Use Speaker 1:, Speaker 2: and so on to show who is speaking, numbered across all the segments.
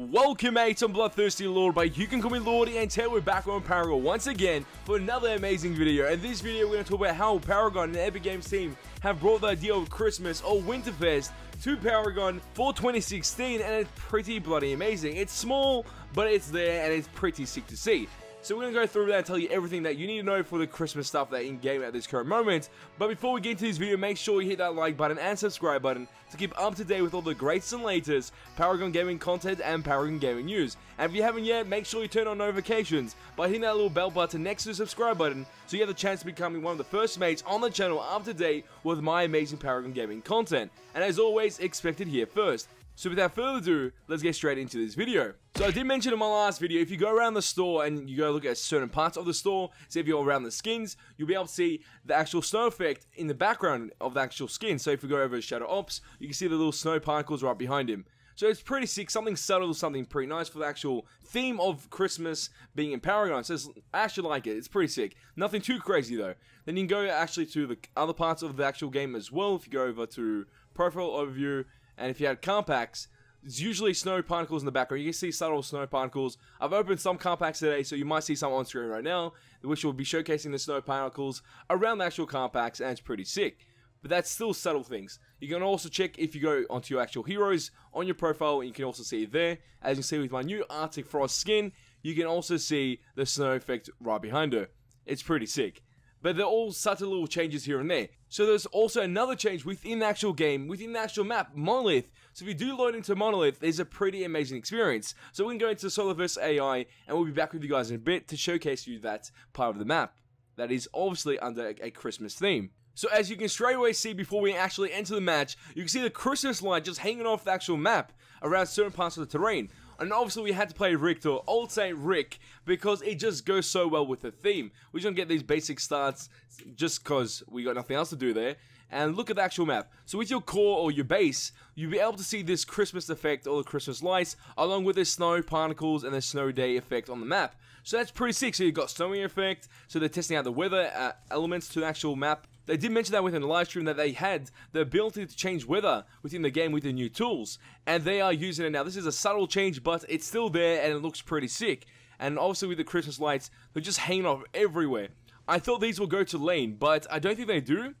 Speaker 1: Welcome mates, I'm Bloodthirsty Lord, but you can call me Lordy, and today we're back on Paragon once again for another amazing video. In this video, we're going to talk about how Paragon and Epic Games team have brought the idea of Christmas or Winterfest to Paragon for 2016, and it's pretty bloody amazing. It's small, but it's there, and it's pretty sick to see. So we're going to go through that and tell you everything that you need to know for the Christmas stuff that in-game at this current moment. But before we get into this video, make sure you hit that like button and subscribe button to keep up to date with all the greatest and latest Paragon Gaming content and Paragon Gaming news. And if you haven't yet, make sure you turn on notifications by hitting that little bell button next to the subscribe button so you have the chance of becoming one of the first mates on the channel up to date with my amazing Paragon Gaming content. And as always, expected here first. So without further ado, let's get straight into this video. So I did mention in my last video, if you go around the store and you go look at certain parts of the store, say if you're around the skins, you'll be able to see the actual snow effect in the background of the actual skin. So if we go over to Shadow Ops, you can see the little snow particles right behind him. So it's pretty sick, something subtle, something pretty nice for the actual theme of Christmas being in Paragon. So I actually like it, it's pretty sick. Nothing too crazy though. Then you can go actually to the other parts of the actual game as well. If you go over to Profile Overview, and if you had compacts, it's usually snow particles in the background. You can see subtle snow particles. I've opened some compacts today, so you might see some on screen right now, which will be showcasing the snow particles around the actual compacts, and it's pretty sick. But that's still subtle things. You can also check if you go onto your actual heroes on your profile, and you can also see it there. As you can see with my new Arctic Frost skin, you can also see the snow effect right behind her. It's pretty sick but they're all subtle little changes here and there. So there's also another change within the actual game, within the actual map, Monolith. So if you do load into Monolith, there's a pretty amazing experience. So we can go into Solo vs AI, and we'll be back with you guys in a bit to showcase you that part of the map. That is obviously under a Christmas theme. So as you can straight away see before we actually enter the match, you can see the Christmas light just hanging off the actual map around certain parts of the terrain. And obviously we had to play Riktor, Old Saint Rick, because it just goes so well with the theme. We're just gonna get these basic starts just cause we got nothing else to do there. And look at the actual map. So with your core or your base, you'll be able to see this Christmas effect or the Christmas lights, along with the snow particles and the snow day effect on the map. So that's pretty sick. So you've got snowy effect, so they're testing out the weather uh, elements to the actual map they did mention that within the live stream that they had the ability to change weather within the game with the new tools, and they are using it now. This is a subtle change, but it's still there and it looks pretty sick. And also with the Christmas lights, they're just hanging off everywhere. I thought these will go to lane, but I don't think they do,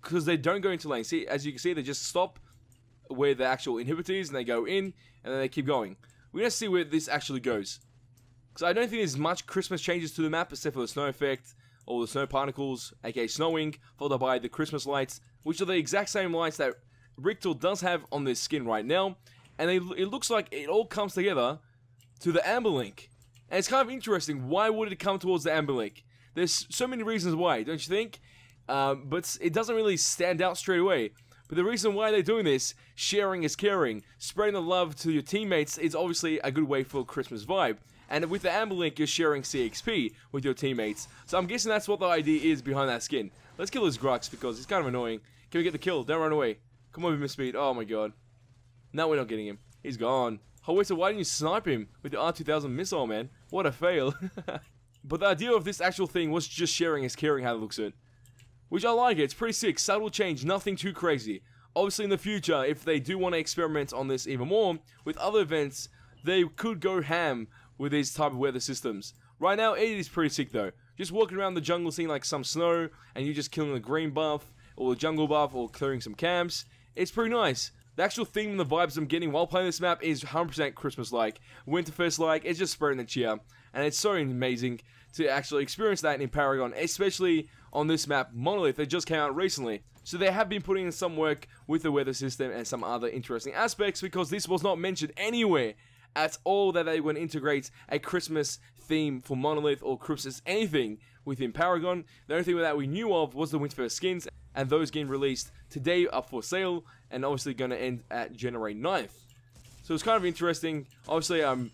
Speaker 1: because they don't go into lane. See, as you can see, they just stop where the actual inhibitor is, and they go in, and then they keep going. We're gonna see where this actually goes. Because I don't think there's much Christmas changes to the map, except for the snow effect, all the snow particles, aka snowing, followed by the Christmas lights, which are the exact same lights that Riktor does have on this skin right now, and it, it looks like it all comes together to the Amber Link. And it's kind of interesting, why would it come towards the Amber Link? There's so many reasons why, don't you think? Um, but it doesn't really stand out straight away. But the reason why they're doing this, sharing is caring, spreading the love to your teammates is obviously a good way for a Christmas vibe. And with the Amber Link, you're sharing CXP with your teammates. So I'm guessing that's what the idea is behind that skin. Let's kill this Grux because he's kind of annoying. Can we get the kill? Don't run away. Come on, Miss Speed. Oh my god. No, we're not getting him. He's gone. So why didn't you snipe him with the R2000 missile, man? What a fail. but the idea of this actual thing was just sharing is caring how it looks it. Which I like it, it's pretty sick, subtle change, nothing too crazy. Obviously in the future, if they do want to experiment on this even more, with other events, they could go ham with these type of weather systems. Right now, it is pretty sick though. Just walking around the jungle seeing like some snow, and you're just killing the green buff, or the jungle buff, or clearing some camps. It's pretty nice. The actual theme and the vibes I'm getting while playing this map is 100% Christmas-like, Winterfest-like, it's just spreading the cheer. And it's so amazing to actually experience that in Paragon, especially on this map, Monolith, that just came out recently. So they have been putting in some work with the weather system and some other interesting aspects because this was not mentioned anywhere at all that they were going to integrate a Christmas theme for Monolith or Christmas anything within Paragon. The only thing that we knew of was the Winterfest skins, and those getting released today are for sale, and obviously going to end at January 9th. So it's kind of interesting. Obviously, I'm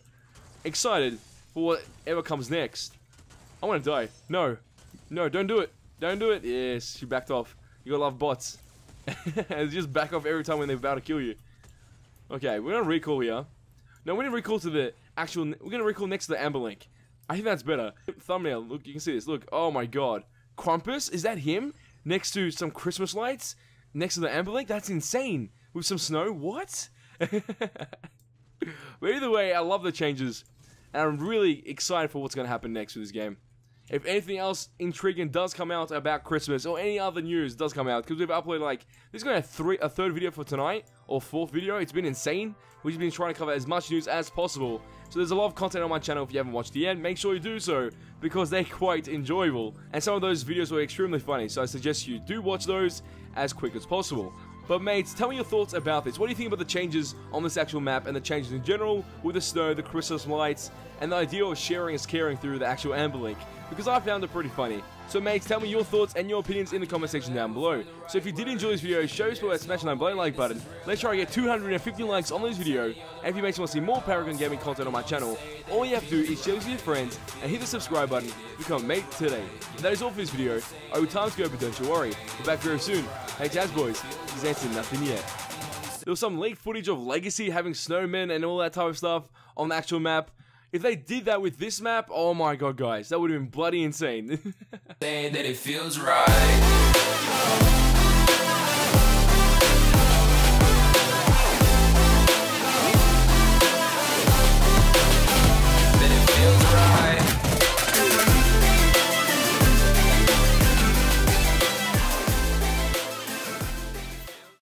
Speaker 1: excited for whatever comes next. I want to die. No. No, don't do it. Don't do it. Yes, you backed off. You gotta love bots. just back off every time when they're about to kill you. Okay, we're gonna recall here. No, we're gonna recall to the actual. We're gonna recall next to the Amber Link. I think that's better. Thumbnail. Look, you can see this. Look. Oh my god. Krampus? Is that him? Next to some Christmas lights? Next to the Amber Link? That's insane. With some snow? What? But either way, I love the changes, and I'm really excited for what's going to happen next with this game. If anything else intriguing does come out about Christmas or any other news does come out, because we've uploaded like this is going to three a third video for tonight or fourth video. It's been insane. We've been trying to cover as much news as possible. So there's a lot of content on my channel. If you haven't watched the end, make sure you do so because they're quite enjoyable. And some of those videos were extremely funny. So I suggest you do watch those as quick as possible. But mates, tell me your thoughts about this. What do you think about the changes on this actual map and the changes in general with the snow, the Christmas lights, and the idea of sharing is caring through the actual Amber Link? Because I found it pretty funny. So mates, tell me your thoughts and your opinions in the comment section down below. So if you did enjoy this video, show us by smashing that like button. Let's try to get 250 likes on this video. And if you makes want to see more Paragon Gaming content on my channel, all you have to do is share this with your friends and hit the subscribe button to become a mate today. And that is all for this video. I will time to go, but don't you worry. We're back very soon. Hey Jazz Boys, he's answered nothing yet. There was some leaked footage of Legacy having snowmen and all that type of stuff on the actual map. If they did that with this map, oh my god, guys, that would have been bloody insane.